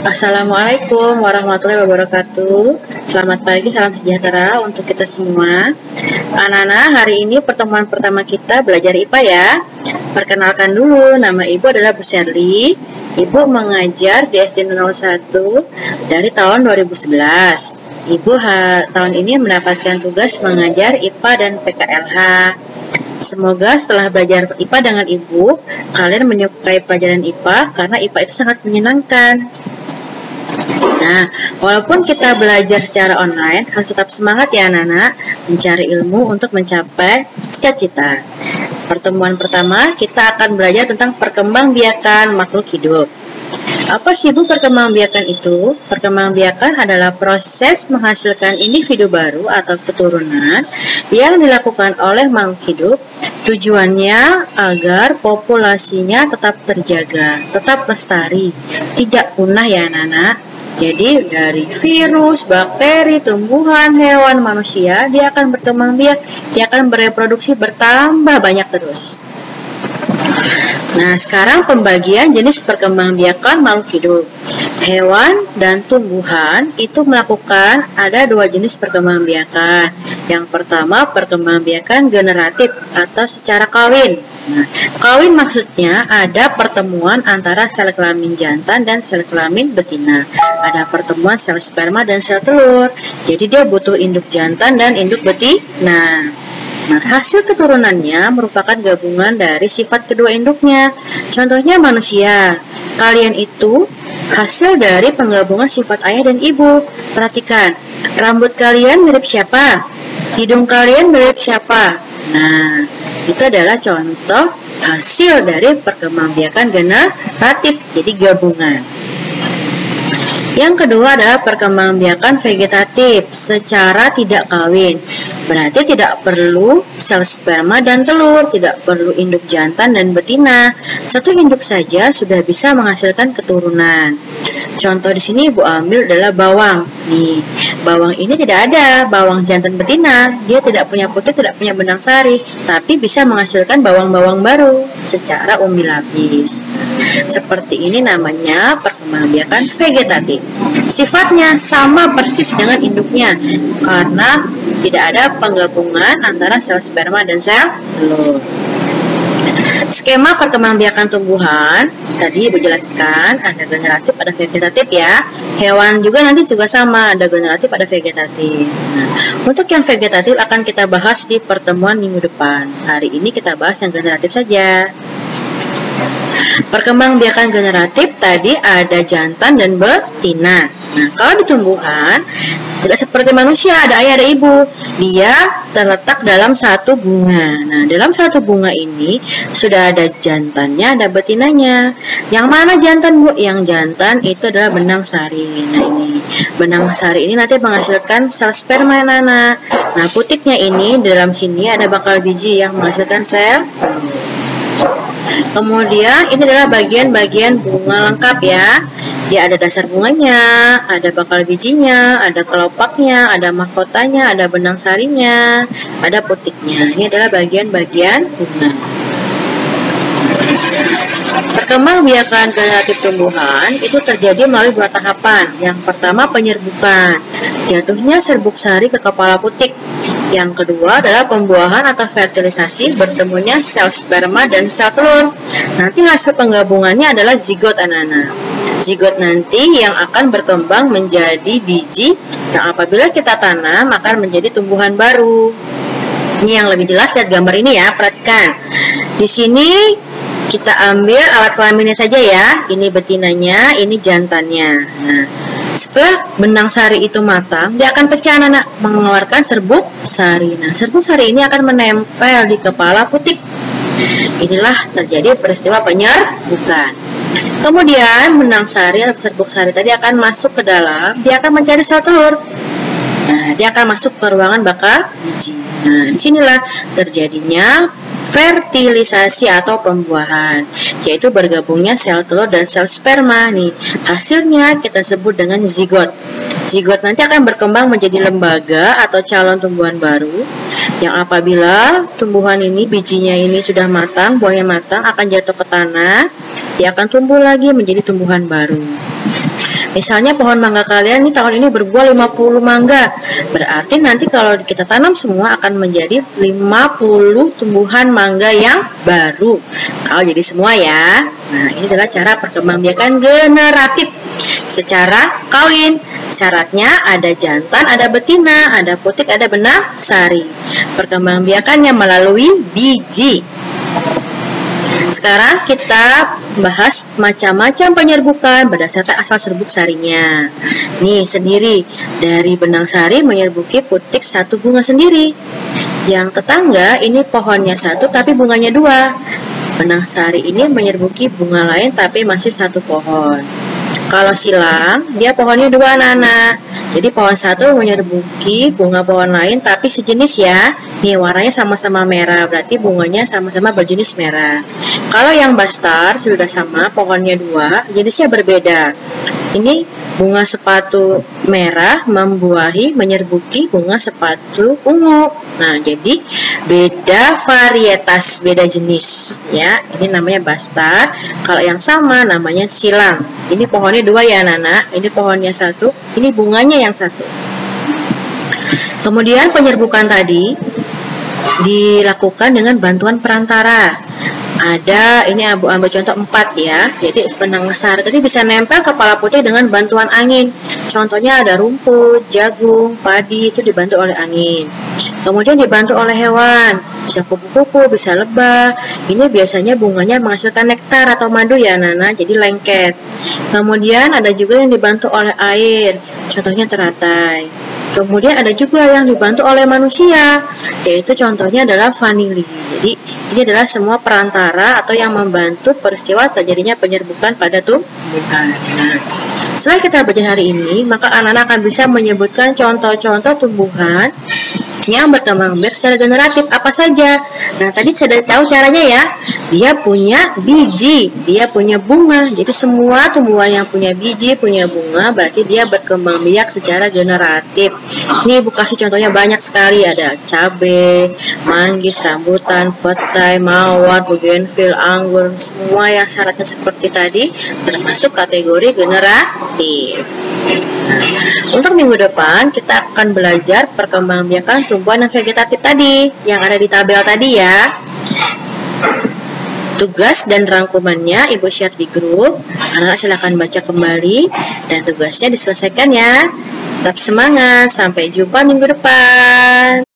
Assalamualaikum warahmatullahi wabarakatuh. Selamat pagi, salam sejahtera untuk kita semua. Anak-anak, hari ini pertemuan pertama kita belajar IPA ya. Perkenalkan dulu, nama Ibu adalah Bu Sherly. Ibu mengajar di SD 01 dari tahun 2011. Ibu tahun ini mendapatkan tugas mengajar IPA dan PKLH. Semoga setelah belajar IPA dengan Ibu, kalian menyukai pelajaran IPA karena IPA itu sangat menyenangkan. Nah, walaupun kita belajar secara online, harus tetap semangat ya anak-anak mencari ilmu untuk mencapai cita-cita. Pertemuan pertama, kita akan belajar tentang perkembangbiakan makhluk hidup. Apa sih Bu perkembangbiakan itu? Perkembangbiakan adalah proses menghasilkan individu baru atau keturunan yang dilakukan oleh makhluk hidup. Tujuannya agar populasinya tetap terjaga, tetap lestari, tidak punah ya anak-anak. Jadi dari virus, bakteri, tumbuhan, hewan, manusia, dia akan berkembang biak, dia akan bereproduksi bertambah banyak terus. Nah, sekarang pembagian jenis perkembangbiakan makhluk hidup. Hewan dan tumbuhan itu melakukan ada dua jenis perkembangbiakan. Yang pertama perkembangbiakan generatif atau secara kawin. Nah, kawin maksudnya ada pertemuan antara sel kelamin jantan dan sel kelamin betina. Ada pertemuan sel sperma dan sel telur. Jadi dia butuh induk jantan dan induk betina. Nah, hasil keturunannya merupakan gabungan dari sifat kedua induknya. Contohnya manusia. Kalian itu hasil dari penggabungan sifat ayah dan ibu. Perhatikan, rambut kalian mirip siapa? Hidung kalian mirip siapa? Nah, itu adalah contoh hasil dari perkembangbiakan generatif, jadi gabungan. Yang kedua adalah perkembangbiakan vegetatif secara tidak kawin. Berarti tidak perlu sel sperma dan telur, tidak perlu induk jantan dan betina. Satu induk saja sudah bisa menghasilkan keturunan. Contoh di sini Ibu ambil adalah bawang. Nih, bawang ini tidak ada bawang jantan betina. Dia tidak punya putih, tidak punya benang sari, tapi bisa menghasilkan bawang-bawang baru secara umbi lapis. Seperti ini namanya perkembangbiakan vegetatif. Sifatnya sama persis dengan induknya karena tidak ada penggabungan antara sel sperma dan sel telur. Skema perkembangbiakan tumbuhan tadi Ibu jelaskan ada generatif, ada vegetatif ya. Hewan juga nanti juga sama, ada generatif, ada vegetatif. Nah, untuk yang vegetatif akan kita bahas di pertemuan minggu depan. Hari ini kita bahas yang generatif saja. Perkembangbiakan generatif tadi ada jantan dan betina. Nah, kalau di tumbuhan tidak seperti manusia, ada ayah, ada ibu. Dia terletak dalam satu bunga. Nah, dalam satu bunga ini sudah ada jantannya, ada betinanya. Yang mana jantan, Bu? Yang jantan itu adalah benang sari. Nah, ini benang sari ini nanti menghasilkan sel sperma anak. Nah, putiknya ini di dalam sini ada bakal biji yang menghasilkan sel Kemudian ini adalah bagian-bagian bunga lengkap ya. Dia ada dasar bunganya, ada bakal bijinya, ada kelopaknya, ada mahkotanya, ada benang sarinya, ada putiknya. Ini adalah bagian-bagian bunga. Perkembangbiakan generatif tumbuhan itu terjadi melalui dua tahapan. Yang pertama penyerbukan, jatuhnya serbuk sari ke kepala putik. Yang kedua adalah pembuahan atau fertilisasi bertemunya sel sperma dan sel telur. Nanti hasil penggabungannya adalah zigot anak-anak. Zigot nanti yang akan berkembang menjadi biji yang apabila kita tanam akan menjadi tumbuhan baru. Ini yang lebih jelas lihat gambar ini ya, perhatikan. Di sini kita ambil alat kelaminnya saja ya. Ini betinanya, ini jantannya. Nah, setelah benang sari itu matang, dia akan pecah anak mengeluarkan serbuk sari. Nah, serbuk sari ini akan menempel di kepala putik. Inilah terjadi peristiwa penyerbukan. Kemudian benang sari atau serbuk sari tadi akan masuk ke dalam, dia akan mencari sel telur. Nah, dia akan masuk ke ruangan bakal biji. Nah, di sinilah terjadinya fertilisasi atau pembuahan, yaitu bergabungnya sel telur dan sel sperma nih. Hasilnya kita sebut dengan zigot. Zigot nanti akan berkembang menjadi lembaga atau calon tumbuhan baru yang apabila tumbuhan ini bijinya ini sudah matang, buahnya matang akan jatuh ke tanah, dia akan tumbuh lagi menjadi tumbuhan baru. Misalnya pohon mangga kalian nih tahun ini berbuah 50 mangga. Berarti nanti kalau kita tanam semua akan menjadi 50 tumbuhan mangga yang baru. Kalau jadi semua ya. Nah, ini adalah cara perkembangbiakan generatif secara kawin. Syaratnya ada jantan, ada betina, ada putik, ada benang sari. Perkembangbiakannya melalui biji. Sekarang kita bahas macam-macam penyerbukan berdasarkan asal serbuk sarinya. Nih sendiri dari benang sari menyerbuki putik satu bunga sendiri. Yang tetangga ini pohonnya satu tapi bunganya dua. Benang sari ini menyerbuki bunga lain tapi masih satu pohon. Kalau silang, dia pohonnya dua anak-anak. Jadi pohon satu menyerbuki bunga pohon lain tapi sejenis ya. Nih warnanya sama-sama merah, berarti bunganya sama-sama berjenis merah. Kalau yang bastar sudah sama, pohonnya dua, jenisnya berbeda. Ini bunga sepatu merah membuahi menyerbuki bunga sepatu ungu. Nah, jadi beda varietas, beda jenis ya. Ini namanya bastar. Kalau yang sama namanya silang. Ini pohonnya dua ya, Nana. Ini pohonnya satu, ini bunganya yang satu. Kemudian penyerbukan tadi dilakukan dengan bantuan perantara ada ini abu ambil contoh 4 ya. Jadi benang sari tadi bisa nempel kepala putih dengan bantuan angin. Contohnya ada rumput jagung padi itu dibantu oleh angin. Kemudian dibantu oleh hewan. Bisa kupu-kupu bisa lebah. Ini biasanya bunganya menghasilkan nektar atau madu ya Nana. Jadi lengket. Kemudian ada juga yang dibantu oleh air. Contohnya teratai Kemudian ada juga yang dibantu oleh manusia, yaitu contohnya adalah vanili. Jadi ini adalah semua perantara atau yang membantu peristiwa terjadinya penyerbukan pada tumbuhan. Setelah kita belajar hari ini, maka anak-anak akan bisa menyebutkan contoh-contoh tumbuhan yang berkembang biak secara generatif apa saja. Nah, tadi saya tahu caranya ya. Dia punya biji, dia punya bunga. Jadi semua tumbuhan yang punya biji, punya bunga, berarti dia berkembang biak secara generatif. Ini Bu kasih contohnya banyak sekali ada cabai, manggis, rambutan, petai, mawar, bougainville, anggur, semua yang syaratnya seperti tadi termasuk kategori generatif. Untuk minggu depan kita akan belajar perkembangbiakan tumbuhan yang vegetatif tadi yang ada di tabel tadi ya. Tugas dan rangkumannya Ibu share di grup. Anak-anak silahkan baca kembali dan tugasnya diselesaikan ya. Tetap semangat, sampai jumpa minggu depan.